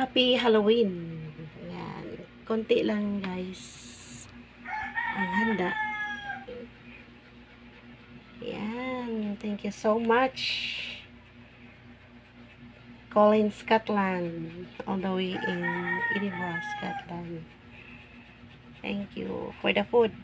Happy Halloween. Ayan. Konti lang guys. Ang handa. Ayan. Thank you so much. Colin Scotland. All the way in Edinburgh, Scotland. Thank you for the food.